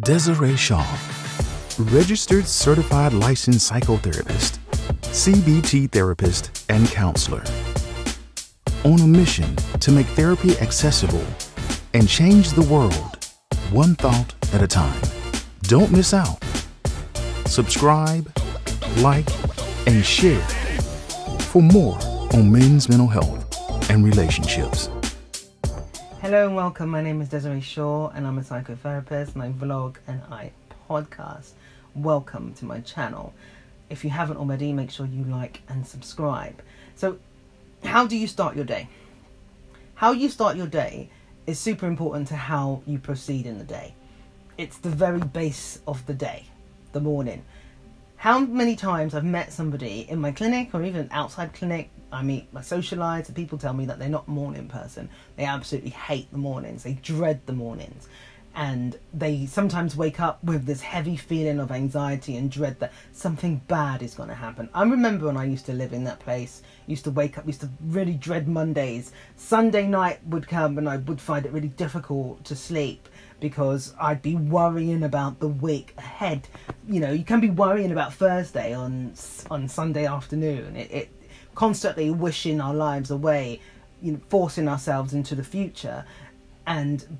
Disree Shaw, registered certified licensed psychotherapist, CBT therapist, and counselor. On a mission to make therapy accessible and change the world one thought at a time. Don't miss out. Subscribe, like, and share for more on men's mental health and relationships. Hello and welcome. My name is Disree Shaw and I'm a psychotherapist and I vlog and I podcast. Welcome to my channel. If you haven't already, make sure you like and subscribe. So, how do you start your day? How you start your day is super important to how you proceed in the day. It's the very base of the day, the morning. How many times I've met somebody in my clinic or even outside clinic I meet, I socialise, and people tell me that they're not morning person. They absolutely hate the mornings. They dread the mornings. And they sometimes wake up with this heavy feeling of anxiety and dread that something bad is going to happen. I remember when I used to live in that place, used to wake up, used to really dread Mondays. Sunday night would come and I would find it really difficult to sleep because I'd be worrying about the week ahead. You know, you can be worrying about Thursday on on Sunday afternoon. It, it constantly wishing our lives away, you know, forcing ourselves into the future, and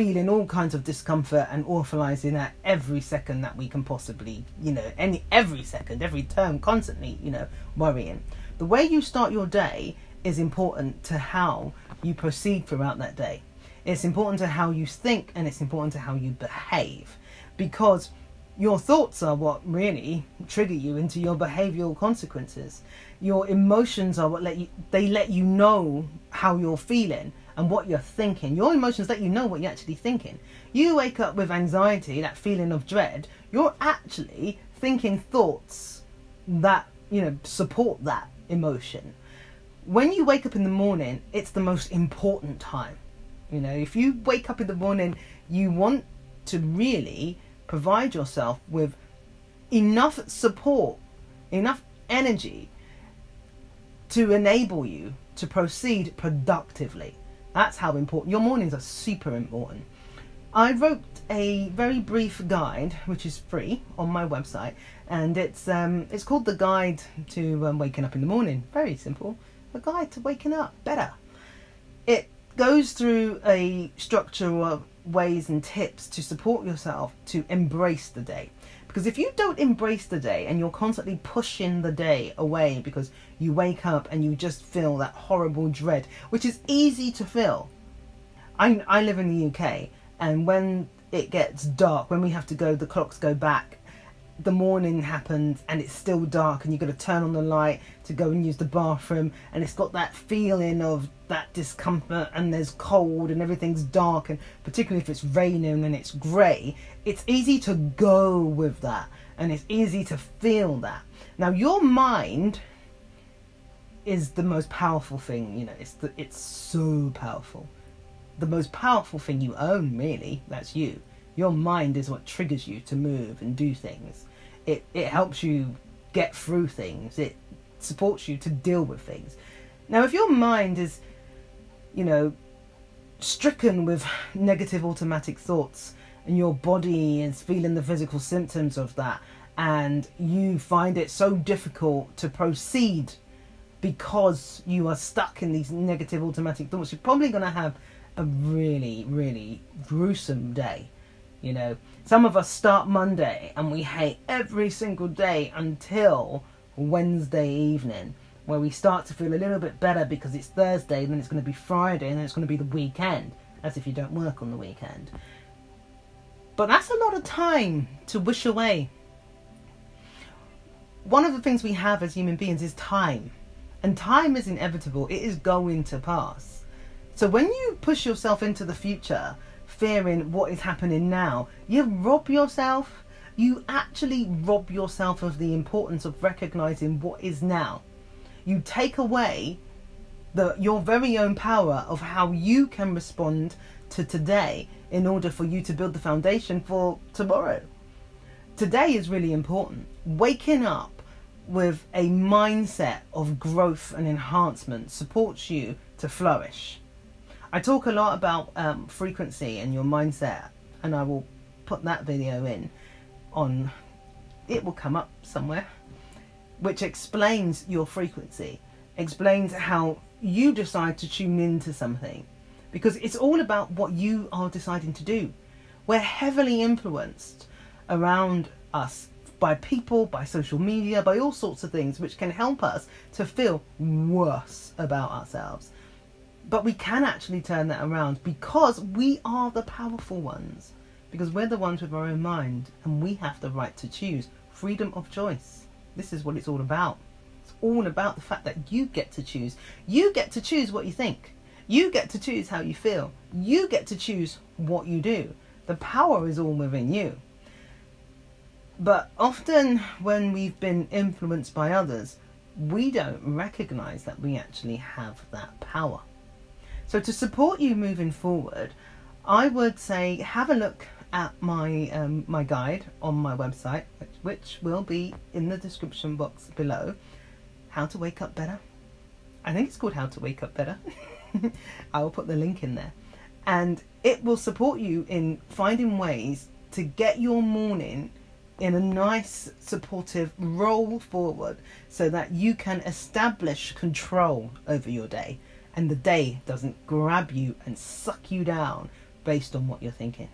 feeling all kinds of discomfort and awfulizing at every second that we can possibly, you know, any every second, every term, constantly, you know, worrying. The way you start your day is important to how you proceed throughout that day. It's important to how you think and it's important to how you behave because your thoughts are what really trigger you into your behavioral consequences your emotions are what let you they let you know how you're feeling and what you're thinking. Your emotions let you know what you're actually thinking. You wake up with anxiety that feeling of dread. You're actually thinking thoughts that you know support that emotion. When you wake up in the morning it's the most important time. You know if you wake up in the morning you want to really provide yourself with enough support, enough energy to enable you to proceed productively. That's how important your mornings are super important. I wrote a very brief guide, which is free, on my website, and it's um, it's called the Guide to um, Waking Up in the Morning. Very simple, a guide to waking up better. It goes through a structure of ways and tips to support yourself to embrace the day. Because if you don't embrace the day and you're constantly pushing the day away because you wake up and you just feel that horrible dread, which is easy to feel. I, I live in the UK and when it gets dark, when we have to go, the clocks go back the morning happens and it's still dark and you've got to turn on the light to go and use the bathroom and it's got that feeling of that discomfort and there's cold and everything's dark and particularly if it's raining and it's grey it's easy to go with that and it's easy to feel that. Now your mind is the most powerful thing you know it's the, it's so powerful. The most powerful thing you own really that's you. Your mind is what triggers you to move and do things it, it helps you get through things. It supports you to deal with things. Now, if your mind is, you know, stricken with negative automatic thoughts and your body is feeling the physical symptoms of that, and you find it so difficult to proceed because you are stuck in these negative automatic thoughts, you're probably going to have a really, really gruesome day. You know, some of us start Monday and we hate every single day until Wednesday evening, where we start to feel a little bit better because it's Thursday, then it's going to be Friday, and then it's going to be the weekend, as if you don't work on the weekend. But that's a lot of time to wish away. One of the things we have as human beings is time. And time is inevitable, it is going to pass. So when you push yourself into the future, fearing what is happening now, you rob yourself. You actually rob yourself of the importance of recognizing what is now. You take away the your very own power of how you can respond to today in order for you to build the foundation for tomorrow. Today is really important. Waking up with a mindset of growth and enhancement supports you to flourish. I talk a lot about um, frequency and your mindset, and I will put that video in on, it will come up somewhere, which explains your frequency, explains how you decide to tune into something. Because it's all about what you are deciding to do. We're heavily influenced around us by people, by social media, by all sorts of things which can help us to feel worse about ourselves. But we can actually turn that around because we are the powerful ones. Because we're the ones with our own mind and we have the right to choose. Freedom of choice. This is what it's all about. It's all about the fact that you get to choose. You get to choose what you think. You get to choose how you feel. You get to choose what you do. The power is all within you. But often when we've been influenced by others, we don't recognize that we actually have that power. So to support you moving forward, I would say have a look at my um, my guide on my website, which, which will be in the description box below. How to wake up better. I think it's called How to Wake Up Better. I will put the link in there, and it will support you in finding ways to get your morning in a nice supportive roll forward so that you can establish control over your day and the day doesn't grab you and suck you down based on what you're thinking.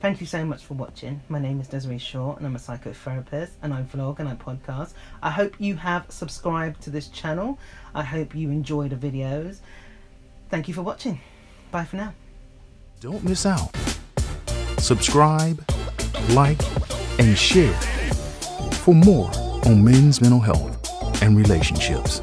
Thank you so much for watching. My name is Disree Shaw and I'm a psychotherapist and I vlog and I podcast. I hope you have subscribed to this channel. I hope you enjoy the videos. Thank you for watching. Bye for now. Don't miss out. Subscribe, like, and share for more on men's mental health and relationships.